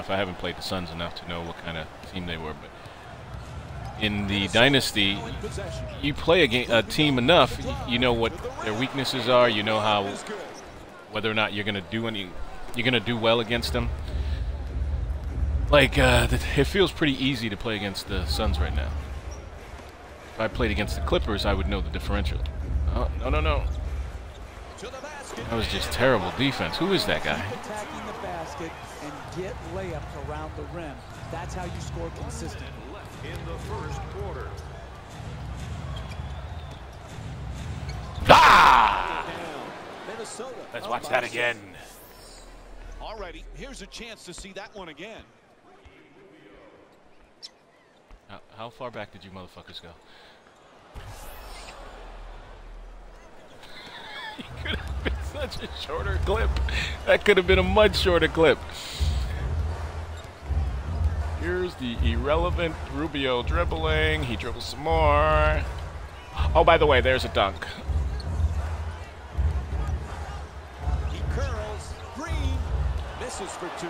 enough. I haven't played the Suns enough to know what kind of team they were, but in the dynasty, you play a, game, a team enough, you know what their weaknesses are. You know how whether or not you're gonna do any, you're gonna do well against them. Like uh, it feels pretty easy to play against the Suns right now. If I played against the Clippers, I would know the differential. Oh, no, no, no. That was just terrible defense. Who is that guy? Attacking the basket and get layups around the rim. That's how you score consistently. In the first quarter. Ah! Minnesota. Let's watch that six. again. Alrighty, here's a chance to see that one again. How, how far back did you motherfuckers go? He could have been such a shorter clip. That could have been a much shorter clip. Here's the irrelevant Rubio dribbling. He dribbles some more. Oh, by the way, there's a dunk. He curls. Green misses for two.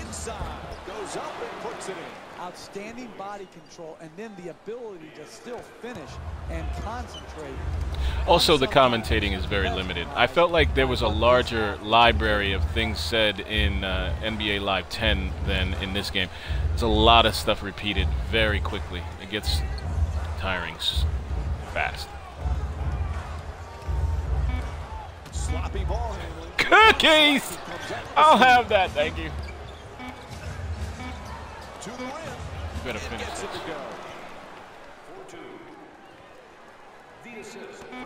Inside goes up and puts it in. Outstanding body control and then the ability to still finish and concentrate. Also, the commentating is very limited. I felt like there was a larger library of things said in uh, NBA Live 10 than in this game. There's a lot of stuff repeated very quickly. It gets tiring fast. Sloppy ball handling. Cookies! Comes up with I'll have that, thank you. To the rim. Better and finish it to go. For two. The assist from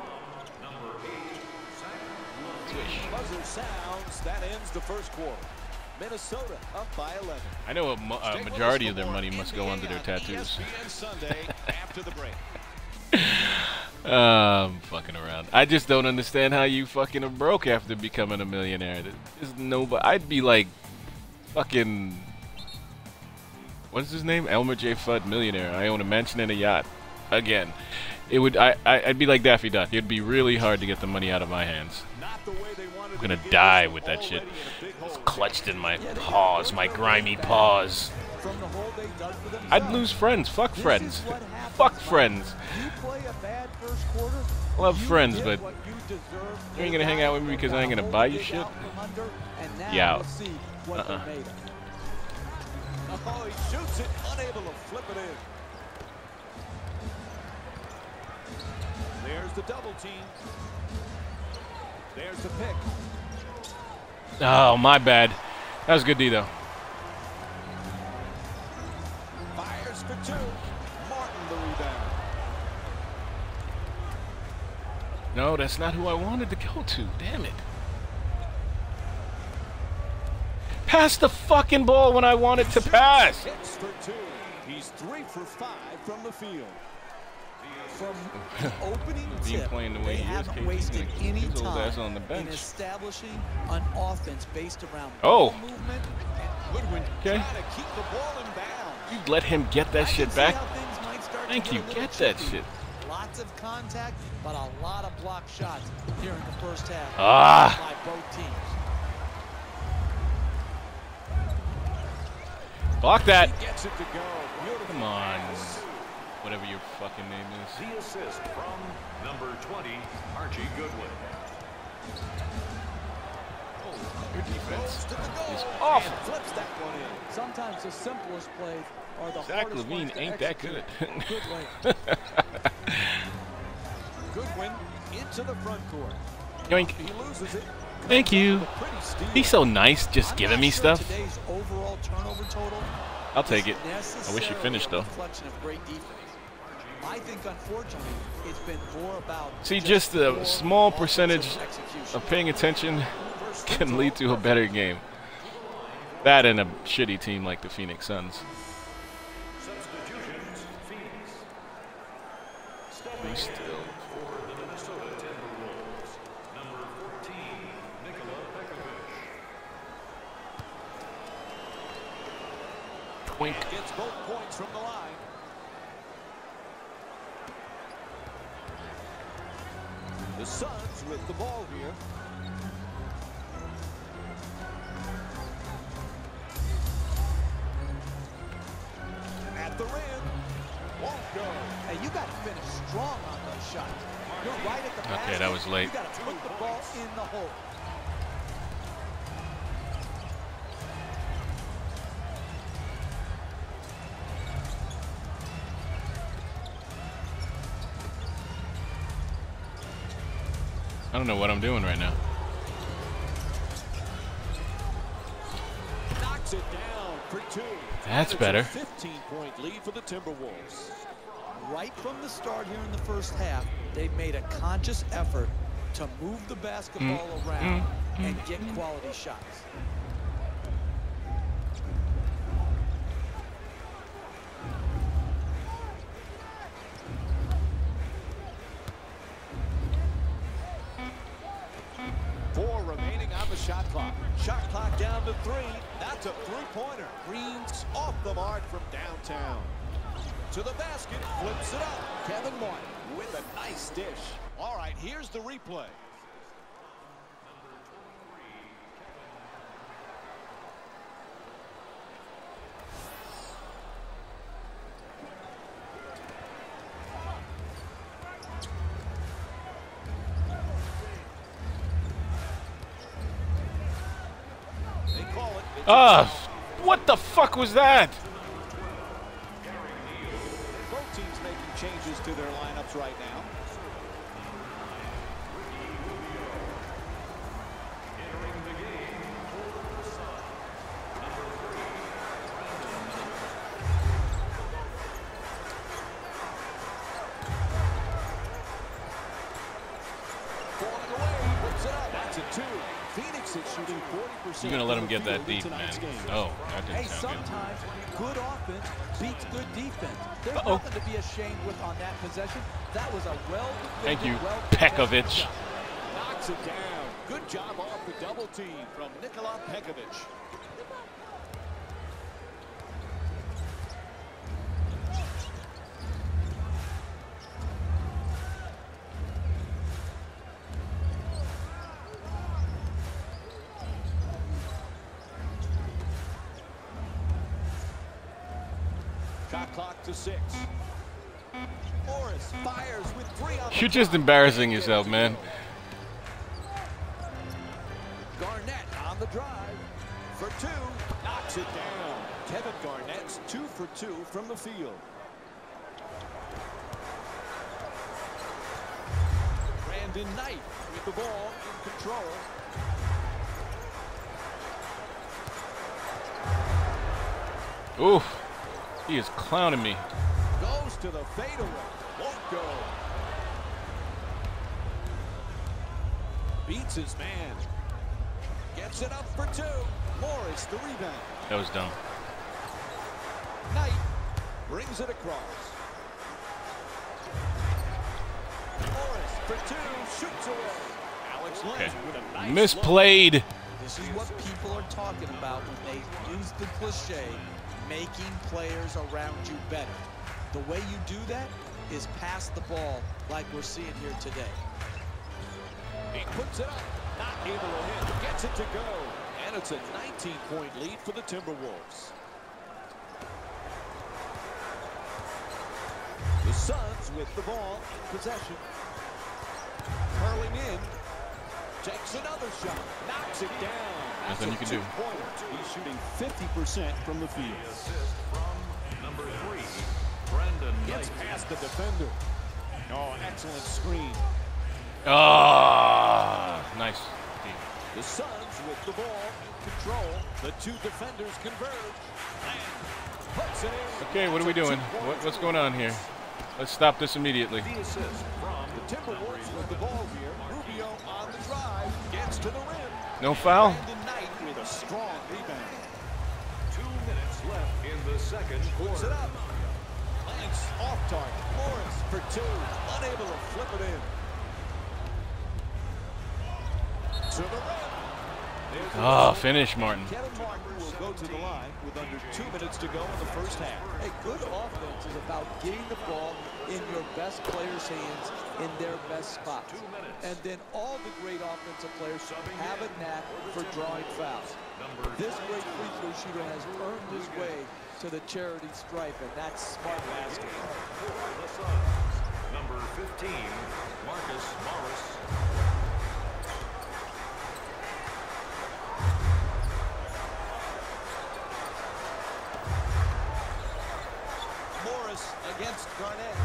number eight, Zach Buzzer sounds. That ends the first quarter. Minnesota up by 11. I know a, a majority of their money must go under their tattoos. Sunday after the break. Uh, I'm fucking around. I just don't understand how you fucking are broke after becoming a millionaire. There's nobody. I'd be like, fucking. What's his name? Elmer J. Fudd, millionaire. I own a mansion and a yacht. Again, it would. I. I I'd be like Daffy Duck. It'd be really hard to get the money out of my hands. I'm gonna die with that shit. It's clutched in my paws, my grimy paws. I'd lose friends. Fuck friends. Fuck friends. Love friends, but you ain't gonna hang out with me because I ain't gonna buy you shit. Yeah. Uh-uh. They're made of. Oh, he shoots it, unable to flip it in. There's the double team. There's the pick. Oh, my bad. That was a good D though. Fires for two. Martin the rebound. No, that's not who I wanted to go to. Damn it. Pass the fucking ball when I want it to pass. Hits for two. He's three for five from the field. From the opening Being tip, playing the way they he is, haven't KD's wasted any time on the in bench. establishing an offense based around Oh. movement. Goodwin Okay. trying to keep the ball in bounds. You let him get that I shit back. how things might start to Thank you. little Get that chippy. shit. Lots of contact, but a lot of block shots here in the first half Ah. by both teams. Block that. He gets it to go. Come on. Whatever your fucking name is. The assist from number 20, Archie Goodwin. Oh, your defense Goes to the goal is awful. flips that one in. Sometimes the simplest plays are the Zach hardest LaVine ones to ain't that good. Good. Goodwin into the front court. Yoink. He loses it. Thank you. A pretty steal. He's so nice, just giving me stuff. Today's overall turnover total I'll take it. I wish you finished though. reflection of great defense. I think unfortunately it's been more about See, just a small percentage of paying attention can lead to a better game. That and a shitty team like the Phoenix Suns. Substitutions, Wink. Gets both points from the line. The Suns with the ball here. At the rim. Won't go. Hey, you got to finish strong on those shots. You're right at the Okay, basket. that was late. You got to put the ball in the hole. Don't know what I'm doing right now. Knocks it down for two. That's better. 15-point lead for the Timberwolves. Right from the start here in the first half, they made a conscious effort to move the basketball Mm, around and get quality shots. Three. That's a three-pointer. Green's off the mark from downtown. To the basket, flips it up. Kevin Martin with a nice dish. All right, here's the replay. A Ah, what the fuck was that? Both teams making changes to their lineups right now. Is shooting 40%. You gonna let him get that deep, man? tonight's game. Oh, that didn't sound good. sometimes good offense beats good defense. There's Uh-oh. nothing to be ashamed with on that possession. That was a well Thank you, well Pekovic. Knocks it down. Good job off the double team from Nikola Pekovic. Clock to six. Morris fires with three on You're just embarrassing yourself, man. Garnett on the drive for two. Knocks it down. Kevin Garnett's two for two from the field. Brandon Knight with the ball in control. Oof. He is clowning me. Goes to the fadeaway. Won't go. Beats his man. Gets it up for two. Morris the rebound. That was dumb. Knight brings it across. Morris for two, shoots away. Alex Lynch Okay. with a nice Misplayed. This is what people are talking about when they use the cliche, making players around you better. The way you do that is pass the ball like we're seeing here today. He puts it up, not able to hit, gets it to go. And it's a 19-point lead for the Timberwolves. The Suns with the ball in possession. Curling in. Takes another shot. Knocks it down. That's Nothing you can do. He's shooting 50% from the field. Assist from number three, Brandon Gets Knight. past the defender. Oh, excellent screen. Ah, nice. The Suns with the ball in control. The two defenders converge. And puts it in. Okay, what are we doing? What, what's going on here? Let's stop this immediately. The assist from The Timberwolves with the ball here. Rubio on the drive. Gets to the rim. No foul? A strong rebound. two minutes left in the second Puts it up. Lance off target. Morris for two. Unable to flip it in. To the rim. There's the Ah, finish, Martin. Kevin Martin will go to the line with under two minutes to go in the first half. Hey, good offense is about getting the ball in your best players' hands in their best spots. And then all the great offensive players have a knack for drawing fouls. This great free throw shooter has earned his way to the charity stripe, and that's smart basketball. For the Suns, number 15, Marcus Morris. Morris against Garnett.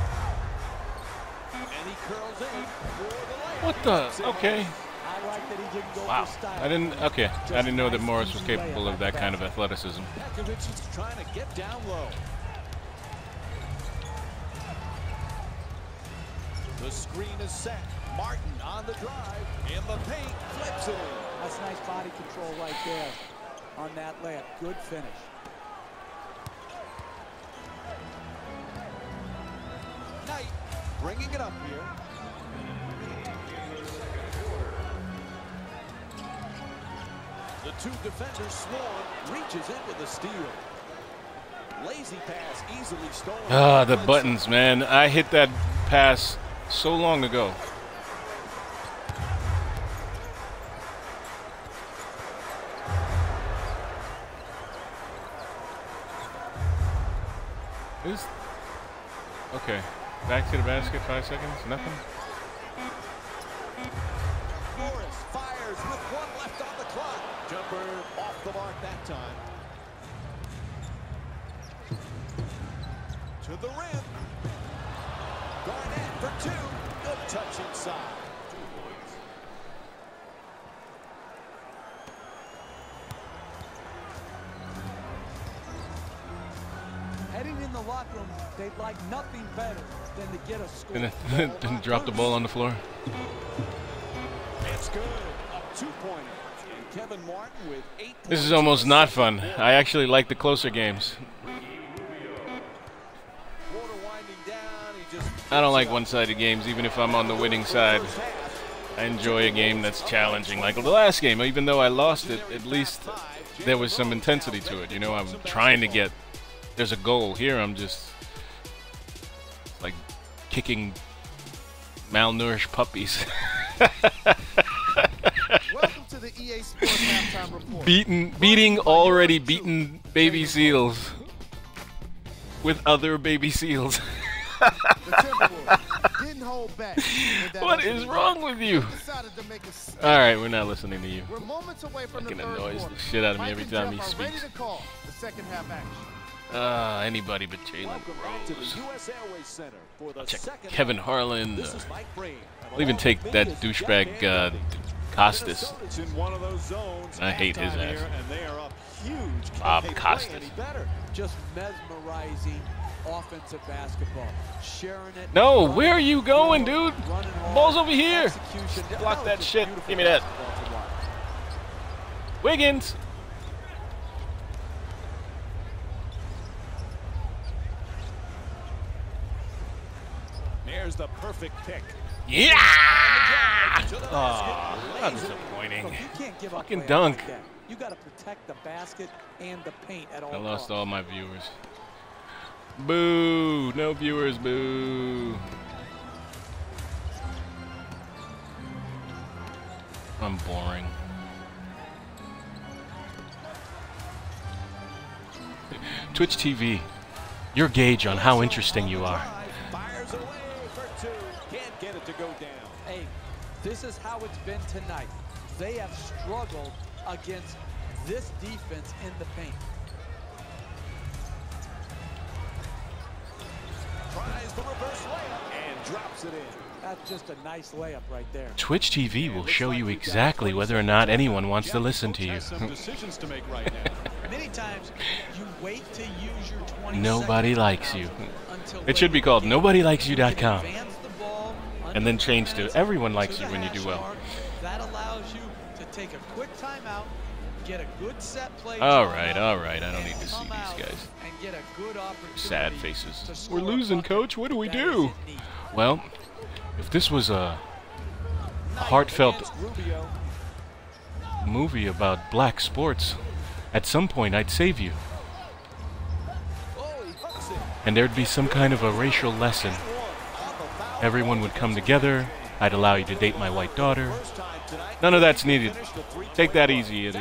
And he curls in for the layup. What the? Okay. I like that he didn't go Wow. style. I didn't. Okay. I didn't know that Morris was capable of that kind of athleticism. Pekovic is trying to get down low. The screen is set. Martin on the drive. In the paint. Flips it. That's nice body control right there on that layup. Good finish. Bringing it up here. The two defenders swarm. Reaches in with a steal. Lazy pass easily stolen. Ah, the buttons, man. I hit that pass so long ago. Okay. Back to the basket. Five seconds. Nothing. Morris fires with one left on the clock. Jumper off the mark that time. To the rim. Garnett for two. Good touch inside. In the locker room, they'd like nothing better than to get a score. Didn't, didn't drop the ball on the floor. It's good. A two-pointer. And Kevin Martin with eight This is almost not fun. I actually like the closer games. Quarter winding down. He just I don't like flips it up. one-sided games, even if I'm on the winning side. I enjoy a game that's challenging. Like the last game, even though I lost it, at least there was some intensity to it. You know, I'm trying to get. There's a goal here. I'm just like kicking malnourished puppies, Welcome to the EA Sports halftime report. beaten, beating already beaten baby seals with other baby seals. The hold back. with that what is wrong with you? Decided to make a st- All right, we're not listening to you. We're moments away from Fucking the annoys the shit out of me every time he Jeff are ready speaks. To call the second half action. Uh, anybody but Jalen Welcome back to the Rose. U.S. Airways Center for the Check Kevin. Harlan. Uh, is Mike Breen. I'll even take that douchebag uh, Costas. Minnesota's in one of those zones I hate his ass. here, and they are up huge. Can Bob Costas. Just mesmerizing offensive basketball. Sharing it. No, where are you going, dude? Ball's over here. Block that shit. Give me that. basketball to watch. Wiggins. There's the perfect pick. Yeah! To the basket. Aw, how Lays it. disappointing. Look, you can't give Fucking dunk. Like. You got to protect the basket and the paint at all I lost costs. all my viewers. Boo! No viewers, boo. I'm boring. Twitch TV, your gauge on how interesting you are. To go down. Hey, this is how it's been tonight. They have struggled against this defense in the paint. Tries the reverse layup and drops it in. That's just a nice layup right there. Twitch TV will show you exactly whether or not anyone wants to listen to you. Some decisions to make right now. Many times you wait to use your 20 Nobody likes you. It should be called in the. NobodyLikesYou.com. And then change to everyone likes you when you do well. mark. That allows you to take a quick timeout, get a good set play. All drawn right, up, all right. I don't need to see these guys. And get a good Sad faces. We're losing, coach. What do we do? Well, if this was a heartfelt movie about black sports, at some point I'd save you. Oh, he hooks it. And there'd be some kind of a racial lesson. One on the foul. Everyone would come together. I'd allow you to date my white daughter. None of that's needed. Take that easy.